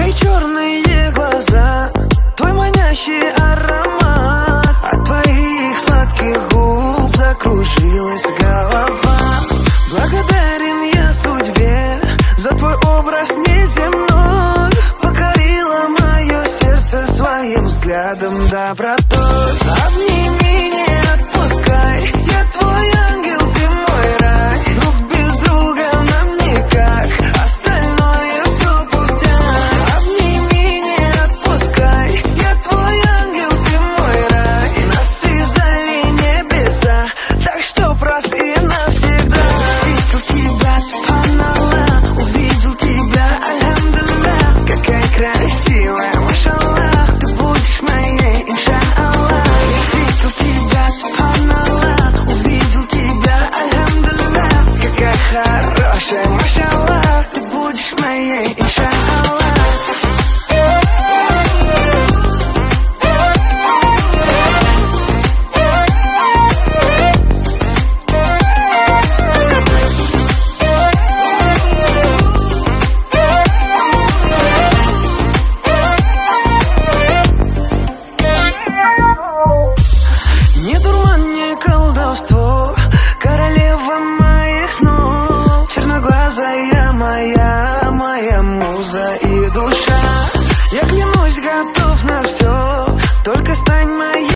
Твои черные глаза Твой манящий аромат От твоих сладких губ Закружилась голова. Благодарен я судьбе За твой образ неземной. Покорила мое сердце Своим взглядом добротой. Обними, عشان ما شاء الله تبودش ما يعيش моя, моя муза и душа. Я клянусь, готов на все, только стань моей.